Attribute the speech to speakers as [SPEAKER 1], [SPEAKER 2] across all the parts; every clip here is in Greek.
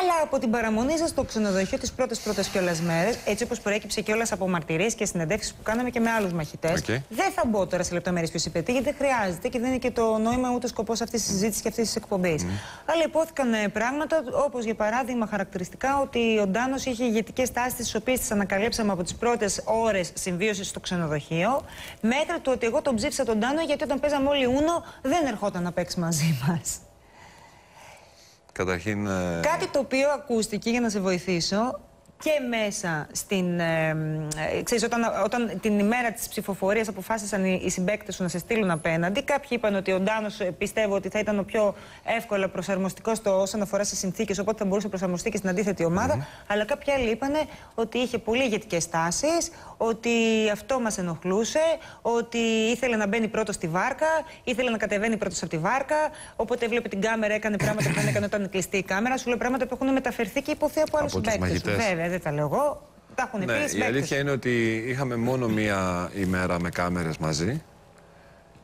[SPEAKER 1] Αλλά από την παραμονή σας στο ξενοδοχείο τις πρώτες πρώτες κιόλας μέρες, έτσι όπως προέκυψε κιόλας από μαρτυρίες και συνεντεύξεις που κάναμε και με άλλους μαχητές,
[SPEAKER 2] Okay.
[SPEAKER 1] δεν θα μπω τώρα σε λεπτομέρειες ποιο είπε τι, γιατί δεν χρειάζεται και δεν είναι και το νόημα ούτε σκοπός αυτής της συζήτησης και αυτής της εκπομπής. Αλλά υπόθηκαν ε, πράγματα όπως για παράδειγμα χαρακτηριστικά ότι ο Ντάνος είχε ηγετικές τάσεις, τις οποίες τις ανακαλύψαμε από τις πρώτες ώρες συμβίωσης στο ξενοδοχείο, μέχρι το ότι εγώ τον ψήφισα τον Ντάνο γιατί όταν παίζαμε όλοι Ούνο δεν ερχόταν να παίξει μαζί μας.
[SPEAKER 2] Καταρχήν. ε,
[SPEAKER 1] Κάτι το οποίο ακούστηκε για να σε βοηθήσω και μέσα στην. Ε, ε, ξέρεις, όταν, όταν την ημέρα της ψηφοφορίας αποφάσισαν οι, οι συμπαίκτες σου να σε στείλουν απέναντι, κάποιοι είπαν ότι ο Ντάνος πιστεύω ότι θα ήταν ο πιο εύκολα προσαρμοστικός όσον αφορά σε συνθήκες, οπότε θα μπορούσε να προσαρμοστεί και στην αντίθετη ομάδα. Αλλά κάποιοι άλλοι είπαν ότι είχε πολύ ηγετικές τάσει, ότι αυτό μας ενοχλούσε, ότι ήθελε να μπαίνει πρώτος στη βάρκα, ήθελε να κατεβαίνει πρώτος από τη βάρκα. Όποτε έβλεπε την κάμερα, έκανε πράγματα που δεν έκανε όταν κλειστή η κάμερα. Σου λέω πράγματα που έχουν μεταφερθεί και υποθεί από άλλους
[SPEAKER 2] Από τους
[SPEAKER 1] συμπαίκτες.
[SPEAKER 2] μαγητές.
[SPEAKER 1] Βέβαια, δεν τα λέω εγώ. Τα έχουν πει οι
[SPEAKER 2] Ναι, η
[SPEAKER 1] συμπαίκτες.
[SPEAKER 2] αλήθεια είναι ότι είχαμε μόνο μία ημέρα με κάμερες μαζί.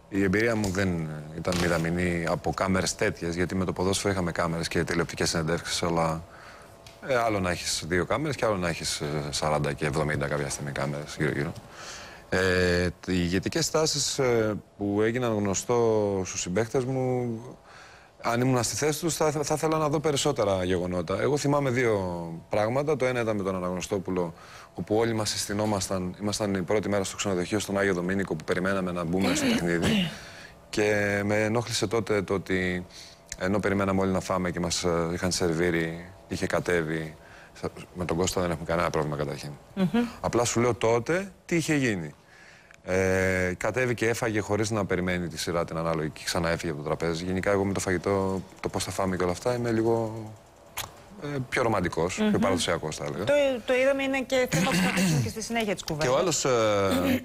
[SPEAKER 2] Η εμπειρία μου δεν ήταν μηδαμινή από κάμερες τέτοιες, γιατί με το ποδόσφαιρο είχαμε κάμερες και τηλεοπτικές συνεντεύξεις, αλλά ε, άλλο να έχεις δύο κάμερες και άλλο να έχεις ε, 40 και 70 κάποια στιγμή κάμερες γύρω-γύρω. Ε, οι ηγετικές τάσεις ε, που έγιναν γνωστό στους συμπαίκτες μου αν ήμουν στη θέση τους, θα, θα ήθελα να δω περισσότερα γεγονότα. Εγώ θυμάμαι δύο πράγματα. Το ένα ήταν με τον Αναγνωστόπουλο, όπου όλοι μας συστηνόμασταν. Ήμασταν η πρώτη μέρα στο ξενοδοχείο στον Άγιο Δομήνικο που περιμέναμε να μπούμε στο παιχνίδι. Και με ενόχλησε τότε το ότι ενώ περιμέναμε όλοι να φάμε και μας είχαν σερβίρει, είχε κατέβει. Με τον Κώστα δεν έχουμε κανένα πρόβλημα καταρχήν. Απλά σου λέω τότε τι είχε γίνει. Ε, κατέβηκε και έφαγε χωρίς να περιμένει τη σειρά την ανάλογη και ξανά έφυγε από το τραπέζι. Γενικά, εγώ με το φαγητό, το πώς θα φάμε και όλα αυτά, είμαι λίγο ε, πιο ρομαντικός, πιο παραδοσιακός, θα έλεγα.
[SPEAKER 1] Το, το είδαμε είναι και θέμα που θα θέσουμε και στη συνέχεια της
[SPEAKER 2] Και
[SPEAKER 1] κουβέντα.
[SPEAKER 2] ο άλλος, ε,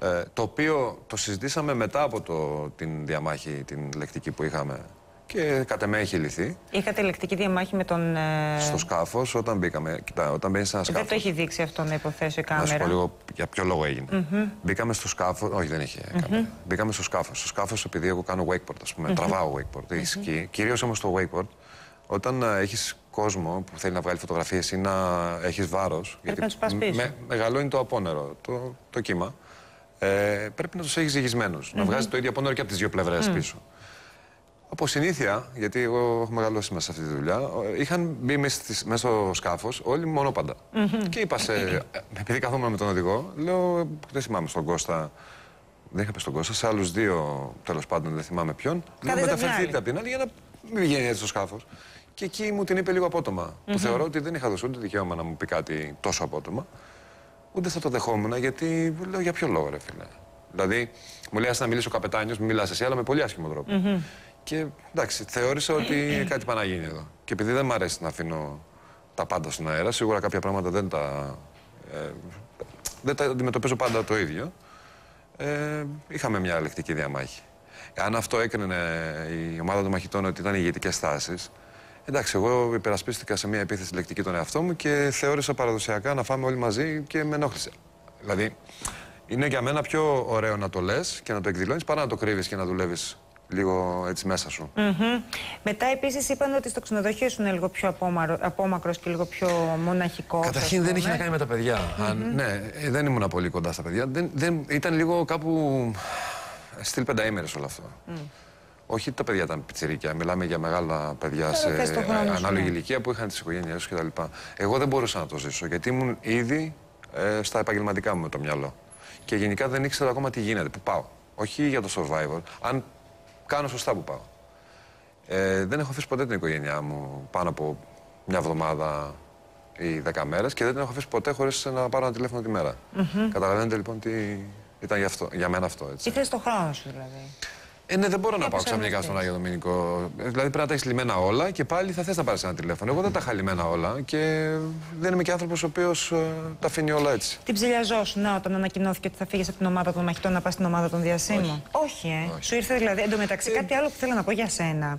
[SPEAKER 2] ε, το οποίο το συζητήσαμε μετά από το, την διαμάχη, την λεκτική που είχαμε και κατ' εμέ έχει λυθεί.
[SPEAKER 1] Είχατε λεκτική διαμάχη με τον. ε,
[SPEAKER 2] Στο σκάφος, όταν μπήκαμε. Κοιτά, όταν μπαίνει σε ένα σκάφο.
[SPEAKER 1] Δεν το έχει δείξει αυτό να υποθέσω η
[SPEAKER 2] Να σου
[SPEAKER 1] κάμερα.
[SPEAKER 2] πω λίγο για ποιο λόγο έγινε. Μπήκαμε στο σκάφος. Όχι, δεν είχε κάμερα. Μπήκαμε στο σκάφος. Στο σκάφος, επειδή εγώ κάνω wakeboard, ας πούμε, τραβάω wakeboard ή σκι. Κυρίως όμως το wakeboard, όταν έχεις κόσμο που θέλει να βγάλει φωτογραφίες ή να έχεις βάρος.
[SPEAKER 1] Πρέπει να τους πας πίσω.
[SPEAKER 2] μεγαλώνει το απόνερο, το, το κύμα. Ε, πρέπει να τους έχεις ζυγισμένους. Να βγάζεις το ίδιο απόνερο και από τις δύο πλευρές πίσω. Από συνήθεια, γιατί εγώ έχω μεγαλώσει μέσα σε αυτή τη δουλειά, ε, είχαν μπει μέσα, στις- μέσα στο σκάφος όλοι μονόπαντα. Και είπα σε. ε, Επειδή καθόμουν με τον οδηγό, λέω. Δεν θυμάμαι στον Κώστα. Δεν είχα πει στον Κώστα, σε άλλους δύο τέλος πάντων, δεν θυμάμαι ποιον. Λέω
[SPEAKER 1] Κάθεστε την
[SPEAKER 2] μεταφερθείτε
[SPEAKER 1] άλλη.
[SPEAKER 2] από την άλλη για να μην βγαίνει έτσι στο σκάφος. Και εκεί μου την είπε λίγο απότομα. Που θεωρώ ότι δεν είχα δώσει ούτε δικαίωμα να μου πει κάτι τόσο απότομα. Ούτε θα το δεχόμουν γιατί λέω για ποιο λόγο, ρε φίλε. Δηλαδή, μου λέει ας να μιλήσει ο καπετάνιος, μην μιλάς εσύ, αλλά με πολύ άσχημο τρόπο. Και εντάξει, θεώρησα ότι κάτι πάει να γίνει εδώ. Και επειδή δεν μου αρέσει να αφήνω τα πάντα στον αέρα, σίγουρα κάποια πράγματα δεν τα. Ε, δεν τα αντιμετωπίζω πάντα το ίδιο. Ε, είχαμε μια λεκτική διαμάχη. Αν αυτό έκρινε η ομάδα των μαχητών ότι ήταν ηγετικές τάσει, εντάξει, εγώ υπερασπίστηκα σε μια επίθεση λεκτική τον εαυτό μου και θεώρησα παραδοσιακά να φάμε όλοι μαζί και με ενόχλησε. Δηλαδή, είναι για μένα πιο ωραίο να το λες και να το εκδηλώνεις παρά να το κρύβεις και να δουλεύεις λίγο έτσι μέσα σου.
[SPEAKER 1] Μμμ. Μετά επίσης είπαν ότι στο ξενοδοχείο σου είναι λίγο πιο απόμακρος και λίγο πιο μοναχικός.
[SPEAKER 2] Καταρχήν δεν είχε να κάνει με τα παιδιά. Αν, ναι, ε, δεν ήμουν πολύ κοντά στα παιδιά. Δεν, δεν, ήταν λίγο κάπου στυλ πενταήμερες όλο αυτό. Όχι τα παιδιά ήταν πιτσιρίκια, μιλάμε για μεγάλα παιδιά σε
[SPEAKER 1] θες το χρόνο σου,
[SPEAKER 2] ανάλογη
[SPEAKER 1] ναι.
[SPEAKER 2] ηλικία που είχαν τις οικογένειές τους κτλ. Εγώ δεν μπορούσα να το ζήσω γιατί ήμουν ήδη ε, στα επαγγελματικά μου με το μυαλό. Και γενικά δεν ήξερα ακόμα τι γίνεται, που πάω. Όχι για το survivor, αν κάνω σωστά που πάω. Ε, δεν έχω αφήσει ποτέ την οικογένειά μου πάνω από μια εβδομάδα ή δέκα μέρες και δεν την έχω αφήσει ποτέ χωρίς να πάρω ένα τηλέφωνο τη μέρα. Καταλαβαίνετε λοιπόν τι ήταν για, αυτό, για μένα αυτό. Έτσι.
[SPEAKER 1] Ήθελες το χρόνο σου δηλαδή.
[SPEAKER 2] Ε, ναι, δεν μπορώ να
[SPEAKER 1] Για
[SPEAKER 2] πάω ξαφνικά
[SPEAKER 1] προσαρμοστείς.
[SPEAKER 2] στον Άγιο Δομήνικο. Ε, Δηλαδή πρέπει να τα έχεις λυμμένα όλα και πάλι θα θες να πάρεις ένα τηλέφωνο. Εγώ δεν τα είχα λυμμένα όλα και δεν είμαι και άνθρωπος ο οποίος τα αφήνει όλα έτσι.
[SPEAKER 1] Την ψηλιαζόσουν να, όταν ανακοινώθηκε ότι θα φύγεις από την ομάδα των μαχητών να πας στην ομάδα των διασύμων. Όχι, ε.
[SPEAKER 2] Όχι.
[SPEAKER 1] Σου ήρθε δηλαδή. Εν τω μεταξύ, κάτι άλλο που θέλω να πω για σένα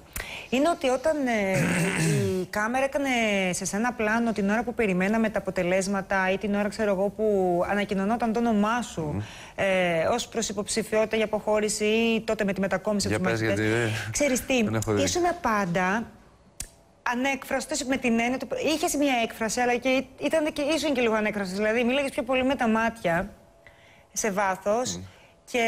[SPEAKER 1] είναι ότι όταν ε, η κάμερα έκανε σε σένα πλάνο την ώρα που περιμέναμε τα αποτελέσματα ή την ώρα, ξέρω εγώ, που ανακοινωνόταν το όνομά σου ε, ως προς υποψηφιότητα για αποχώρηση ή τότε με τη μετακόμιση
[SPEAKER 2] Για
[SPEAKER 1] από τους
[SPEAKER 2] πες,
[SPEAKER 1] μαχητές.
[SPEAKER 2] γιατί δεν-
[SPEAKER 1] Ξέρεις τι,
[SPEAKER 2] δεν έχω δει.
[SPEAKER 1] ήσουν πάντα ανέκφραστος με την έννοια ότι είχες μια έκφραση, αλλά και ήταν και ήσουν και λίγο ανέκφραστος. Δηλαδή, μίλαγε πιο πολύ με τα μάτια σε βάθος και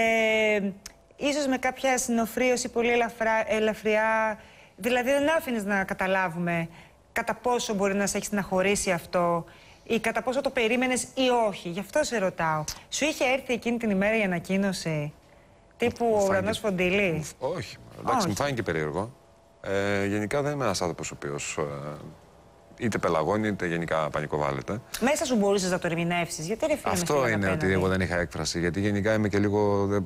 [SPEAKER 1] ίσως με κάποια συνοφρίωση πολύ ελαφρά, ελαφριά. Δηλαδή, δεν άφηνες να καταλάβουμε κατά πόσο μπορεί να σε έχει στεναχωρήσει αυτό ή κατά πόσο το περίμενες ή όχι. Γι' αυτό σε ρωτάω. Σου είχε έρθει εκείνη την ημέρα η ανακοίνωση τύπου ο ουρανό φοντιλή;
[SPEAKER 2] Όχι. Εντάξει, μου φάνηκε περίεργο. Ε, γενικά δεν είμαι ένας άνθρωπος ο οποίος ε, είτε πελαγώνει είτε γενικά πανικοβάλλεται.
[SPEAKER 1] Μέσα σου μπορούσες να το ερμηνεύσεις. Γιατί ρε φίλε
[SPEAKER 2] Αυτό είναι ότι εγώ δεν είχα έκφραση. Γιατί γενικά είμαι και λίγο. Δε...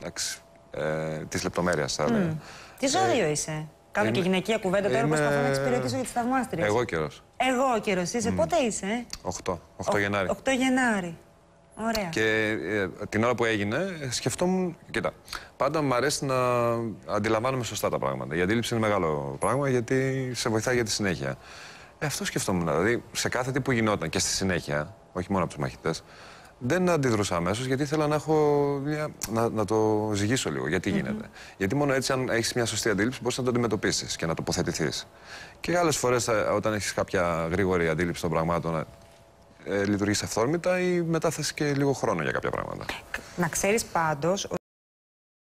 [SPEAKER 2] Εντάξει. Ε, της λεπτομέρειας θα έλεγα.
[SPEAKER 1] Τι ζώδιο είσαι; Κάνω
[SPEAKER 2] Είμαι-
[SPEAKER 1] και γυναικεία κουβέντα τώρα
[SPEAKER 2] είμαι-
[SPEAKER 1] προσπαθώ να εξυπηρετήσω για τι θαυμάστριε.
[SPEAKER 2] Εγώ καιρός.
[SPEAKER 1] Εγώ καιρός είσαι. Πότε είσαι,
[SPEAKER 2] 8. 8 Γενάρη.
[SPEAKER 1] 8 Γενάρη. Ωραία.
[SPEAKER 2] Και ε, την ώρα που έγινε, ε, σκεφτόμουν. Κοίτα, πάντα μου αρέσει να αντιλαμβάνομαι σωστά τα πράγματα. Η αντίληψη είναι μεγάλο πράγμα γιατί σε βοηθάει για τη συνέχεια. Ε, αυτό σκεφτόμουν. Δηλαδή, σε κάθε τι που γινόταν και στη συνέχεια, όχι μόνο από τους μαχητές, δεν αντιδρούσα αμέσως γιατί ήθελα να, έχω μια, να, να το ζυγίσω λίγο. Γιατί γίνεται. Γιατί μόνο έτσι, αν έχεις μια σωστή αντίληψη, μπορείς να το αντιμετωπίσεις και να τοποθετηθείς. Και άλλες φορές, όταν έχεις κάποια γρήγορη αντίληψη των πραγμάτων, ε, λειτουργείς αυθόρμητα ή μετά θες και λίγο χρόνο για κάποια πράγματα.
[SPEAKER 1] Να ξέρεις πάντως